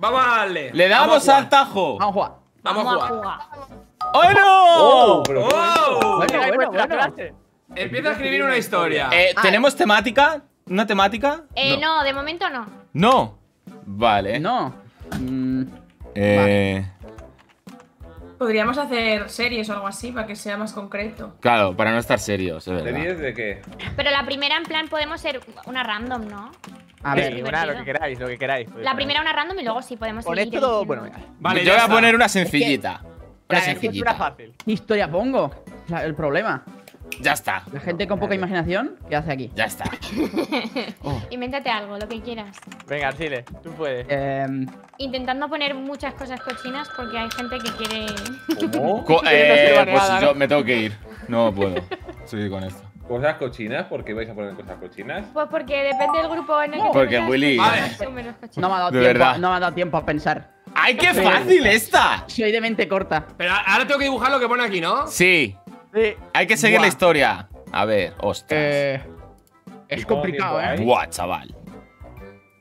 Vamos a darle. Le damos Vamos al tajo. Vamos a jugar. Vamos a jugar. ¡Oh, no! pero ¡Oh! Bueno, Venga, bueno, vuestra bueno. clase. Empieza a escribir una historia. Eh, ¿Tenemos temática? ¿Una temática? Eh, no, de momento no. No. Vale. No. Mm, Eh, Podríamos hacer series o algo así para que sea más concreto. Claro, para no estar serios, es verdad. ¿Series de qué? Pero la primera, en plan, podemos ser una random, ¿no? a ver. Sí, una, lo que queráis, lo que queráis. La primera una random y luego sí podemos Con esto todo, bueno, venga. Vale, Yo voy a poner una sencillita. Una Es que es sencillita. fácil. ¿Qué historia pongo? O sea, el problema. Ya está. La gente con poca imaginación, ¿qué hace aquí? Ya está. Invéntate algo, lo que quieras. Venga, Chile, tú puedes. Em, Intentando poner muchas cosas cochinas porque hay gente que quiere. ¿Cómo? Co- no eh, ser pues baneada, yo ¿no? me tengo que ir. No puedo seguir con esto. ¿Cosas cochinas? ¿Por qué vais a poner cosas cochinas? Pues porque depende del grupo en el que Porque Willy- no me ha dado De tiempo. verdad. No me ha dado tiempo a pensar. ¡Ay, qué fácil esta! Soy de mente corta. Pero ahora tengo que dibujar lo que pone aquí, ¿no? Sí, Sí. hay que seguir Buah. la historia. A ver, ostras. Eh, es ¿Y cuánto complicado, ¿eh? hay? Buah, chaval.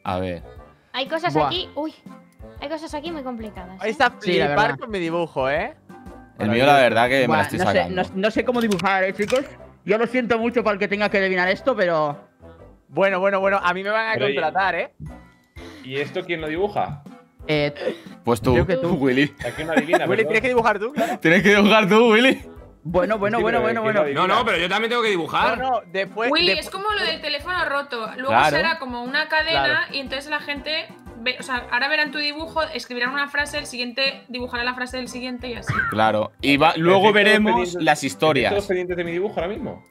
A ver. Hay cosas Buah. aquí. Uy. Hay cosas aquí muy complicadas. ¿eh? la flipar con mi dibujo, ¿eh? El mío, la verdad, que me la estoy no, sé, no, no sé cómo dibujar, ¿eh, chicos? Yo lo siento mucho para el que tenga que adivinar esto, pero. Bueno, bueno, bueno. A mí me van a Pero, contratar, ¿eh? ¿Y esto quién lo dibuja? Eh, Pues tú, que tú. Willy. Aquí una adivina, Willy, tienes que dibujar tú, claro. Tienes que dibujar tú, Willy. Bueno, bueno, Sí, bueno, bueno, ¿quién bueno. No, no, pero yo también tengo que No, dibujar. no, después. Willy, después- es como lo del teléfono roto. Luego Claro. será como una cadena Claro. y entonces la gente. Ve, o sea, ahora verán tu dibujo, escribirán una frase, el siguiente dibujará la frase del siguiente y así. Claro. Y va- luego ¿Estáis todos veremos las ¿Estáis todos historias. pendientes de mi dibujo ahora mismo?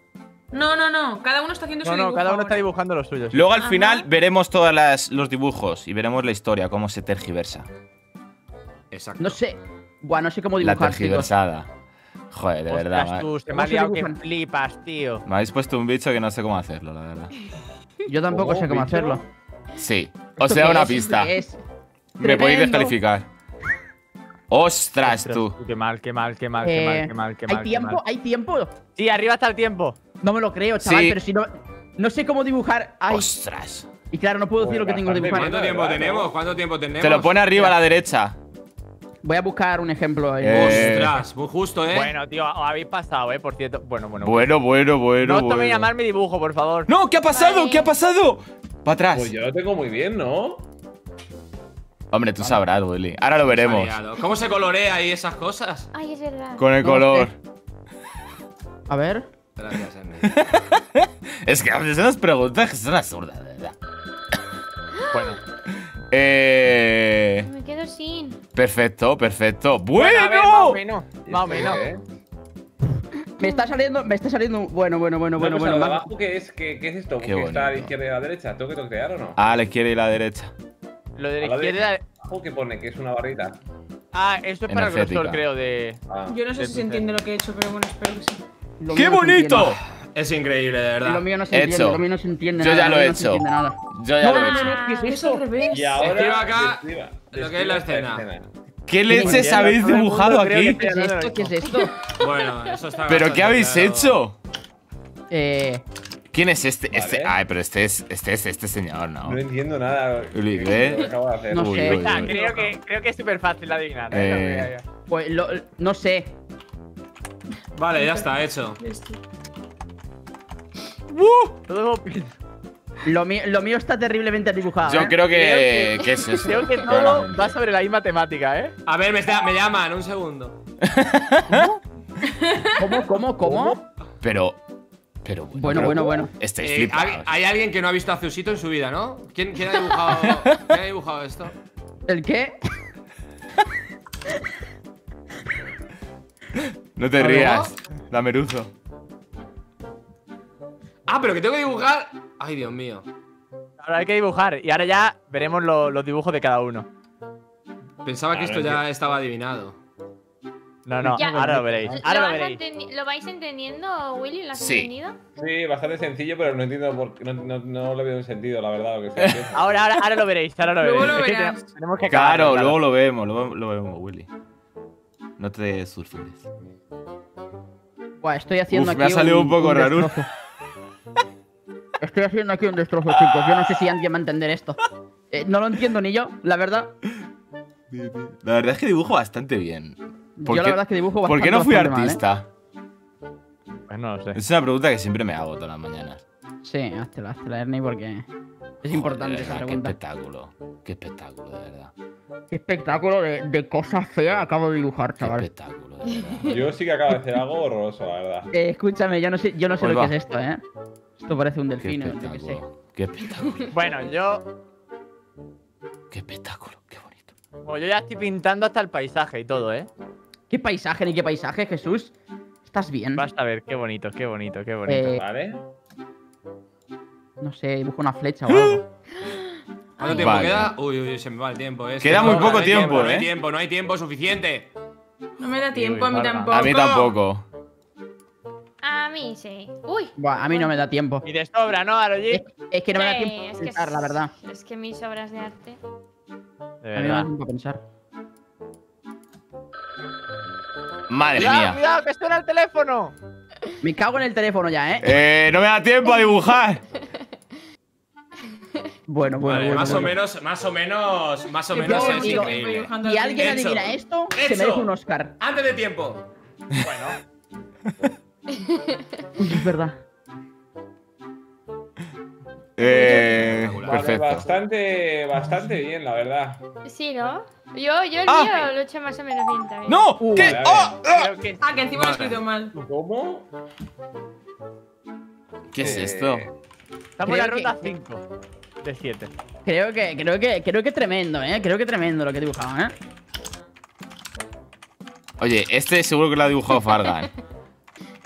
No, no, no. Cada uno está haciendo No, su no, dibujo. cada uno está ahora. dibujando los suyos. Luego al Ajá. final veremos todos los dibujos y veremos la historia, cómo se tergiversa. Exacto. No sé. Buah, no sé cómo La dibujar, chicos. Joder, de Ostras, verdad. tú, se me ¿Cómo ha liado que dibujan? flipas, tío. Me habéis puesto un bicho que no sé cómo hacerlo, la verdad. Yo tampoco ¿Cómo, sé cómo bicho? hacerlo. Sí. O ¿Esto sea, qué una pista. es? Me podéis descalificar. Ostras, tú. Qué mal, qué mal, qué mal, qué Eh, mal, qué mal, qué mal. ¿Hay tiempo? mal. ¿Hay tiempo? Sí, arriba está el tiempo. No me lo creo, chaval, Sí. pero si no. No sé cómo dibujar. Ay, Ostras. y claro, no puedo decir lo que tengo dibujar. ¿Cuánto tiempo tenemos? ¿Cuánto tiempo tenemos? Te lo pone arriba a la derecha. Voy a buscar un ejemplo. en- Eh, Ostras, muy justo, ¿eh? Bueno, tío, os habéis pasado, eh, por cierto. Bueno, bueno. Bueno, bueno, bueno. no os toméis bueno. a mal mi dibujo, por favor. ¡No! ¿Qué ha pasado? Vale. ¿Qué ha pasado? Para atrás. Pues yo lo tengo muy bien, ¿no? Hombre, tú sabrás, Willy. Ahora lo veremos. ¿Cómo se colorea ahí esas cosas? Ay, es verdad. Con el No color. A ver. Gracias. Es que a veces unas preguntas que son absurdas, de verdad. Bueno. Eh. Sin. Perfecto, perfecto. a ver, más ¡Bueno! o menos. Más o menos. ¿eh? Me está saliendo. Me está saliendo. Bueno, bueno, bueno, No, bueno, pues bueno. abajo, ¿qué es? ¿Qué, qué es esto? Qué ¿Que está a la izquierda y a la derecha? ¿Tengo que toquetear o no? A la izquierda y la derecha. Lo de A la la de- izquierda. Abajo, ¿qué pone? Que es una barrita. Ah, eso es para el grosor, creo, de. Ah. Yo no sé si se entiende lo que he hecho, pero bueno, espero que sí. lo ¡Qué no bonito! Es increíble, de Lo verdad. mío no se Hecho. entiende. Lo mío no se entiende. Yo nada, ya lo he no hecho. nada. Yo ya No, lo he no, hecho. no, no, ¿qué es Es esto? al revés. Y ahora. Escriba acá describa- lo que es la escena. ¿Qué leches habéis dibujado aquí? ¿Qué es esto? ¿Qué es esto? Bueno, eso está ¿Pero qué habéis claro. hecho? Eh. ¿Quién es este? Este. Vale. Ay, pero este es este es este señor, ¿no? No entiendo nada. Uli, ¿Qué- ¿qué? qué acabo de hacer? No Uy, sé. uy, uy. creo que, creo que es súper fácil la adivinar. Eh. ¿eh? Pues lo- no sé. Vale, ya está, hecho. Todo Lo mío, lo mío está terriblemente dibujado. Yo ¿eh? creo que. Creo ¿Qué es eso? Creo que todo Claramente. va sobre la misma temática, ¿eh? A ver, me, está- me llaman, un segundo. ¿Cómo, cómo, cómo? Pero. Pero. Bueno, bueno, bueno. Estáis Eh, flipados. hay, hay alguien que no ha visto a Zeusito en su vida, ¿no? ¿Quién, quién ha dibujado, ¿quién ha dibujado esto? ¿El qué? No te ¿Algo? rías. La meruzo. Ah, pero que tengo que dibujar. Ay, Dios mío. Ahora hay que dibujar y ahora ya veremos lo- los dibujos de cada uno. Pensaba que esto ya estaba adivinado. No, no, Ya. ahora lo veréis. Ahora ¿Lo, vas veréis. entendi- ¿Lo vais entendiendo, Willy? ¿Lo has Sí. entendido? Sí, bastante sencillo, pero no entiendo por qué. No, no, no le veo sentido, la verdad, lo que. Ahora, ahora, ahora lo veréis, ahora lo Luego veréis. lo Es que verás. tenemos- tenemos que acabar, Claro, luego lo vemos, luego lo vemos, Willy. No te sulfures. Buah, estoy haciendo Uf, aquí. me ha salido un poco raro. destrozo. Estoy haciendo aquí un destrozo, chicos. Yo no sé si alguien va a entender esto. Eh, no lo entiendo ni yo, la verdad. La verdad es que dibujo bastante bien. ¿Por Yo la qué- verdad es que dibujo ¿Por bastante, qué no fui mal, ¿eh? artista? Pues no lo sé. Es una pregunta que siempre me hago todas las mañanas. Sí, háztela, háztela, Ernie, porque es importante Joder, esa Qué pregunta. espectáculo. Qué espectáculo, de verdad. Qué espectáculo de, de cosas feas acabo de dibujar, Qué chaval. espectáculo, de verdad. Yo sí que acabo de hacer algo horroroso, la verdad. Eh, escúchame, yo no sé, yo no sé Pues lo va. que es esto, ¿eh? Esto parece un Qué delfín, yo qué sé. espectáculo. Qué espectáculo. Bueno, yo. Qué espectáculo. Qué bonito. Como yo ya estoy pintando hasta el paisaje y todo, ¿eh? ¿Qué paisaje ni qué paisaje, Jesús? ¿Estás bien? Vas a ver, qué bonito, qué bonito, qué bonito. Eh, ¿Vale? no sé, dibujo una flecha o algo. ¿Cuánto tiempo Vale. queda? Uy, uy, se me va el tiempo. Es Queda que muy no, poco no tiempo, No hay ¿eh? tiempo, no hay tiempo suficiente. No me da tiempo, a mí tampoco. A mí tampoco. A mí sí. Uy. Buah, a mí no me da tiempo. Y de sobra, ¿no, Aroji? Es, es que no me da Sí, tiempo a es que pensar, la verdad. Es que mis obras de arte. De A mí no me da tiempo a pensar. Madre Cuidado, mía. cuidado, que suena el teléfono. Me cago en el teléfono ya, ¿eh? Eh, no me da tiempo a dibujar. Bueno, bueno, Vale, bueno. más o menos, más o menos, más o menos es digo. increíble. Y al alguien Hecho. adivina esto, se Hecho. merece un Oscar. Antes de tiempo. Bueno, es verdad. Eh, Vale, bastante, bastante bien, la verdad. Sí, ¿no? Yo, yo el Ah. mío lo he hecho más o menos bien también. ¡No! Uh, ¿Qué? vale, ¡Oh! ¡Ah! que Ah, que encima lo he escrito mal. ¿Cómo? ¿Qué es Eh, esto? estamos en la ruta 5 de 7. Creo que, creo que, creo que tremendo, ¿eh? Creo que tremendo lo que he dibujado, ¿eh? Oye, este seguro que lo ha dibujado Fargan.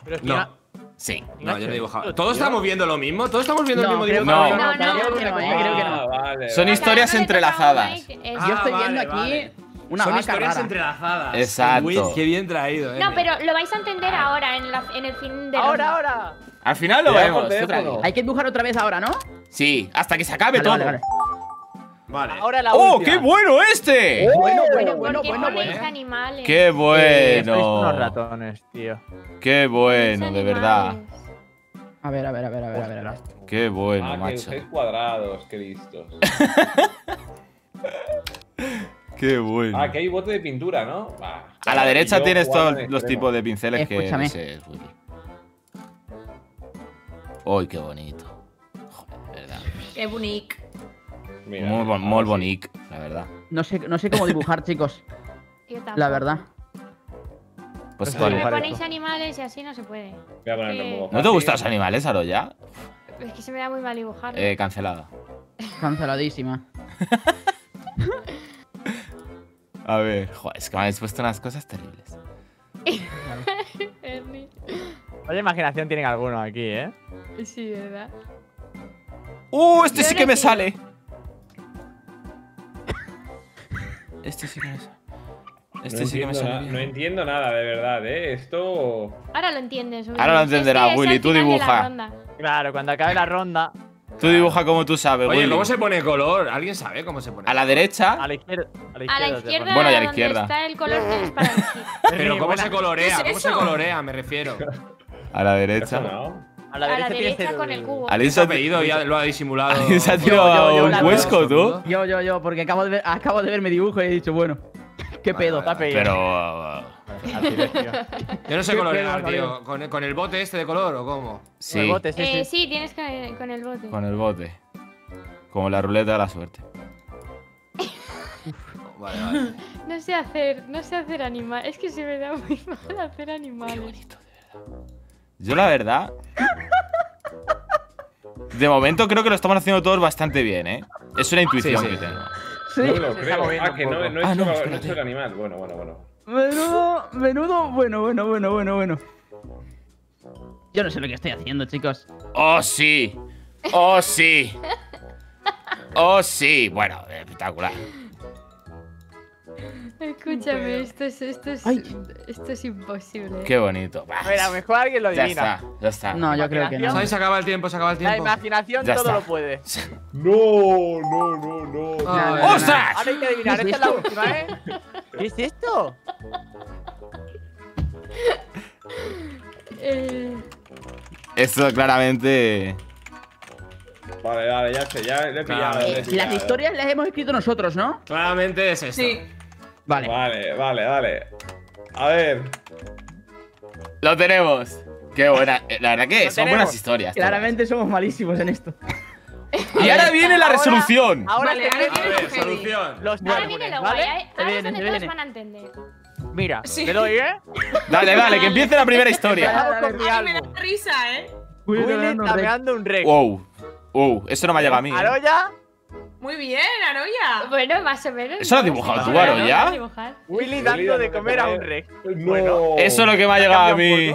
Pero es que No. Sí. No, yo no he dibujado. ¿Todos estamos viendo lo mismo? ¿Todos estamos viendo No, el mismo dibujo? no, No, no, no, creo que no, creo que Ah, no. vale. Son vale. historias entrelazadas. es- Yo estoy Ah, viendo vale, aquí una Son historias rara. entrelazadas. Exacto. Qué bien traído, eh. No, pero lo vais a entender ahora, en, la- en el fin de Ahora, ahora. Al final lo vemos. Hay que dibujar otra vez ahora, ¿no? Sí, hasta que se acabe Vale, todo. Vale. Ahora la ¡Oh, última. qué bueno este! Bueno, bueno, ¿Por bueno, qué bueno, ponéis bueno. animales? ¡Qué Eh, sois unos bueno! ratones, tío. ¡Qué bueno, de verdad! A ver, a ver, a ver, a ver, a ver. a ver. ¡Qué bueno, Ah, que macho! usáis cuadrados, qué listos. ¡Qué bueno! Ah, que hay bote de pintura, ¿no? A la derecha tienes todos los tipos de pinceles que Escúchame. ese es Willy. ¡Uy, qué bonito! Joder, de verdad. Qué bonic. Mira, Muy, bon- ahora muy sí. bonito, la verdad. No sé, no sé cómo dibujar, chicos. La verdad. Pues No sé con- Me ponéis esto. animales y así no se puede. Voy a Eh, poco ¿No te gustan los animales, Aroya? Es que se me da muy mal dibujar. Eh, cancelada. Canceladísima. A ver, joder, es que me habéis puesto unas cosas terribles. Oye, imaginación tienen algunos aquí, ¿eh? Sí, ¿verdad? ¡Uh, este Yo sí no que me sale! Este sí que me sale. Este no, sí que me entiendo sale. bien. no entiendo nada, de verdad, ¿eh? Esto. Ahora lo entiendes. Willy. Ahora lo entenderá, Es que es Willy, tú dibuja. Claro, cuando acabe la ronda, Tú dibuja como tú sabes, Oye, Willy. ¿cómo se pone color? ¿Alguien sabe cómo se pone? A la derecha. a la izquierda. A la izquierda. A la te izquierda, Bueno, y a la izquierda. está el color para. Pero ¿cómo se colorea? ¿Qué es ¿Cómo se colorea? Me refiero. A la ¿Eso derecha. no? A la A la derecha, tienes derecha con el cubo. Alguien Ese se ha apellido ya lo ha disimulado. alguien se ha Yo, tirado yo, yo, un huesco, tú. Yo, yo, yo, porque acabo de ver, acabo de ver mi dibujo y he dicho, bueno, qué pedo. Está pedido. Pero. Yo no sé Qué colorear, tío. ¿Con, ¿Con el bote este de color o cómo? Con el Sí, bote, sí, Eh, sí. sí, tienes que con el bote. con el bote. Como la ruleta de la suerte. Vale, vale. No sé hacer, no sé hacer animales. Es que se me da muy mal hacer Qué animales. bonito, de verdad. Yo, la verdad. De momento creo que lo estamos haciendo todos bastante bien, ¿eh? Es una intuición Sí, sí. que tengo. Sí. No creo. Ah, que no, no he Ah, hecho, no, no he espérate. hecho el animal. Bueno, bueno, bueno. Menudo, menudo, bueno, bueno, bueno, bueno, bueno. Yo no sé lo que estoy haciendo, chicos. ¡Oh, sí! ¡Oh, sí! ¡Oh, sí! Bueno, espectacular. Escúchame, esto es, esto es, Ay. esto es imposible. Qué bonito. Va. A ver, a lo mejor alguien lo Ya adivina. está, ya está. No, yo creo que no. ¿Sabes? Se acaba el tiempo, se acaba el La tiempo. imaginación Ya todo está. lo puede. No, no, no, no. No. ¡Ostras! Ahora hay que adivinar, ¿Qué es esta es la última, ¿eh? ¿Qué es esto? Eh, Esto claramente. Vale, vale, ya sé, ya le he pillado. Claro. le he Eh, pillado. las historias las hemos escrito nosotros, ¿no? Claramente es esto. Sí. Vale. Vale, vale, vale. A ver. Lo tenemos. Qué buena. eh, La verdad que Lo son tenemos. buenas historias. todas. Claramente somos malísimos en esto. Y ahora viene la Ahora- resolución. Ahora Vale, te ahora A viene solución. los Ahora viene lo guay, ¿vale? ¿eh? Ahora viene, es donde todos van a entender. Mira, Sí. te doy, ¿eh? Dale, dale, que empiece la primera historia. Mi Ay, me da risa, ¿eh? Willy un rec. tameando un rec. Wow. Wow, eso no me ha llegado a mí. ¿eh? Aroya, Muy bien, Aroya. Bueno, más o menos. Eso lo has dibujado tú, Claro, Aro, ¿ya? lo dibujar. Willy dando de comer a un rec. No. Bueno, Eso es lo que me ha llegado a mí.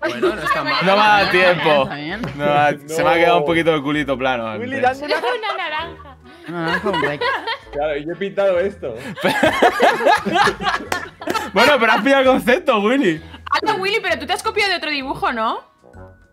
Bueno, no está mal. No me ha dado tiempo. No, Se me ha quedado un poquito el culito plano. Willy dando una Una naranja. No, no, fue un rec. Claro, yo he pintado esto. Bueno, pero has pillado el concepto, Willy. Anda, Willy, pero tú te has copiado de otro dibujo, ¿no?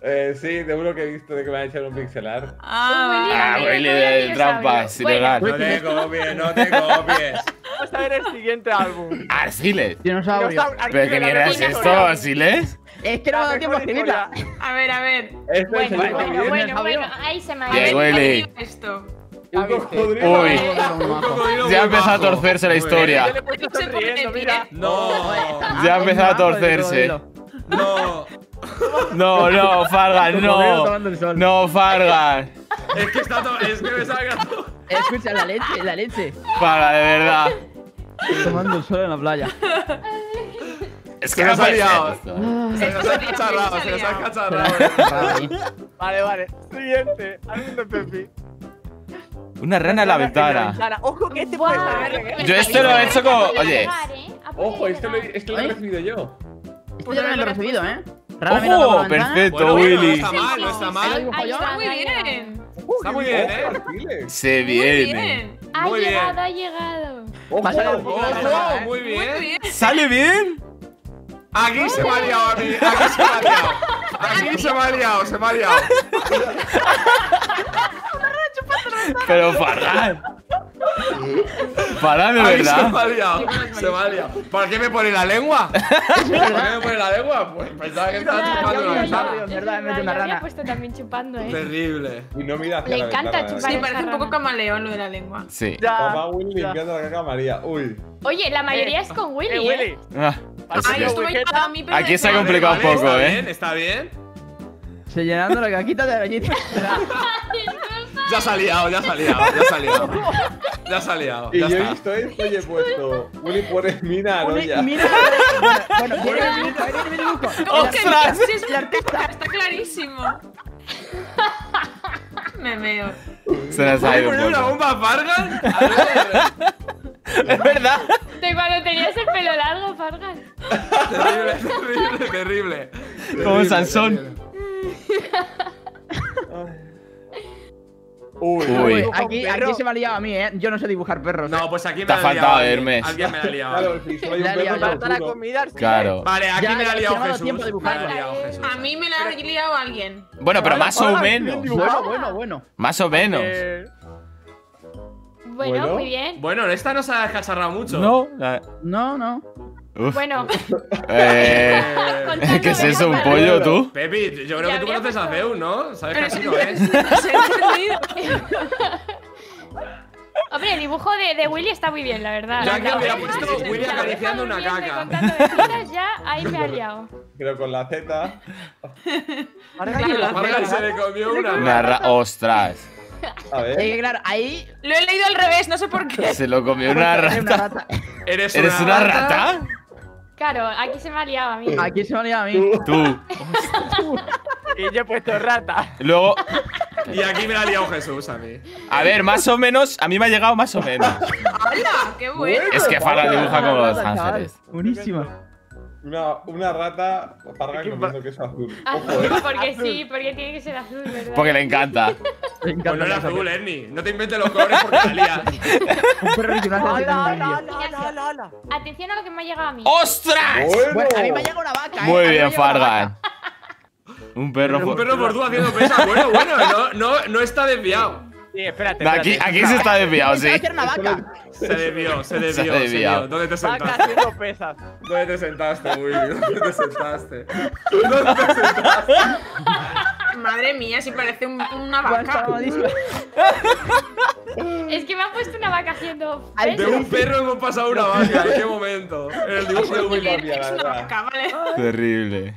Eh, sí, de uno que he visto de que me han hecho un pixelar. Ah, Willy, Ah, Willy de ilegal. No te copies, no te copies. Vamos a ver el siguiente álbum. Arsiles. Dinosaurio. ¿Pero qué mierda es esto, Arsiles? Es que no me dado tiempo a escribirla. A ver, a ver. Este Bueno, bueno, bueno, bueno, ahí se me ha ido. Willy. ¿Qué es esto? Uy. Ya ha empezado a torcerse la historia. No, Ya ha empezado a torcerse. no. No, no, Fargan, no. No, Fargan. Es que está todo. Es que me saca todo. Escucha, la leche, la leche. Fargan, de verdad. Tomando el sol en la playa. Es Se que no nos ha liado. esto. Se nos ha cacharrado, se nos ha cacharrado. Vale, vale. Siguiente. De Pepi. Una rana en la ventana. Ojo que este puede saber. Yo esto lo he hecho como. Oye. ¿eh? Ojo, esto lo, esto he recibido yo. Este también lo he recibido, ¿eh? ¡Ojo! Perfecto, Bueno, bueno, no Willy. está mal, no está mal. Ahí está, Muy bien. Está muy bien, eh. Se Muy viene. bien. Ha Muy bien. llegado, ha llegado. Ojo. Ojo, muy Muy bien. ¿Sale bien? Aquí se me ha liado a mí. Aquí se me ha liado. Aquí se me ha liado, se me ha liado. Pero Fargan. Fargan, de Aquí se verdad. me ha liado. Se me ha liado. ¿Por qué me pone la lengua? ¿Por qué me pone la lengua? Pues pensaba que estaba chupando una ventana. En verdad, me una rana. puesto también chupando, ¿eh? Terrible. Y no mira hacia Le encanta ventana, chupar. Sí, ¿eh? parece un poco camaleón lo de la lengua. Sí. Papá. Willy limpiando la caca María. Uy. Oye, la mayoría es con Willy, Eh, ¿eh? Willy. Ah, Ay, esto me ha a mí, pero Aquí se ha verdad. complicado un poco, está ¿eh? bien, está bien. Se llenando la caquita de arañita. Ya se ha liado, ya se ha liado, ya se ha liado. Ya se ha liado, Y yo he visto esto y he puesto. Willy pone mina a Aroya. Mira, bueno, viene mi dibujo, viene mi dibujo. ¿Cómo que ¡Ostras! una caca, está clarísimo. Me meo. Se nos ha ¿Puedes ido una bomba Fargan? A ver. Es verdad. De cuando tenías el pelo largo, Fargan. Terrible, terrible, terrible. Como Sansón. Uy. Uy. Aquí, aquí se me ha liado a mí, ¿eh? Yo no sé dibujar perros. No, pues aquí me Te ha faltado, alguien. Hermes. Alguien me la ha liado. Claro, si hay un La perro, Falta la comida. sí. Claro. Vale, aquí Ya, me la ha liado Jesús. A mí me la ha liado alguien. Bueno, pero más o menos. Bueno, bueno, bueno. Más o menos. Eh, Bueno, Bueno. muy bien. Bueno, esta no se ha descacharrado mucho. No. la- No, no. Uf. Bueno, Eh, ¿Qué es de eso? ¿Un pollo tú? Pepi, yo creo Ya que tú conoces a Zeus, ¿no? Sabes que así sí. no es. Se ha entendido. Hombre, el dibujo de, de Willy está muy bien, la verdad. Yo aquí La hubiera puesto Willy acariciando una caca. mentiras, ya ahí me ha liado. Pero con la Z. Cena. se le comió una. Una ra- Ostras. A ver. que claro, ahí. Lo he leído al revés, no sé por qué. Se lo comió una una rata. rata. ¿Eres, ¿Eres una rata? Claro, aquí se me ha liado a mí. Aquí se me ha liado a mí. Tú. Y yo he puesto rata. Luego, Y aquí me la ha liado Jesús a mí. a ver, más o menos, a mí me ha llegado más o menos. ¡Hala! ¡Qué bueno! Es que Fargan dibuja como los ángeles. Buenísima. Una, una rata Fargan Aquí comiendo queso azul. Azul, Ojo, eh. porque sí, porque tiene que ser azul, ¿verdad? Porque le encanta. Pues encanta no era esa azul, Ernie. No te inventes los colores porque la lías. Un perro ignorante de ¡Hala, Tecnología. hala, hala, hala, hala! Atención a lo que me ha llegado a mí. ¡Ostras! Bueno, a mí me ha llegado una vaca, ¿eh? A Muy bien, ha llegado una Fargan. Un perro. Un fu- perro por tú haciendo pesas. Bueno, bueno, no, no, no está desviado. Sí, espérate. No, Aquí, espérate. aquí se está desviado, sí. Una vaca. Se desvió, se desvió. Se ha Se desvió. ¿Dónde te sentaste? pesas. ¿Dónde te sentaste, Willy? ¿Dónde te sentaste? ¿Dónde te sentaste? Madre mía, si parece un- una vaca. Es que me ha puesto una vaca haciendo. Ay, De un perro hemos pasado a una vaca. ¿En qué momento? En el dibujo de Willy. Es una vaca, ¿vale? Terrible.